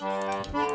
Música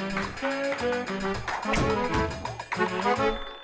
Thank you.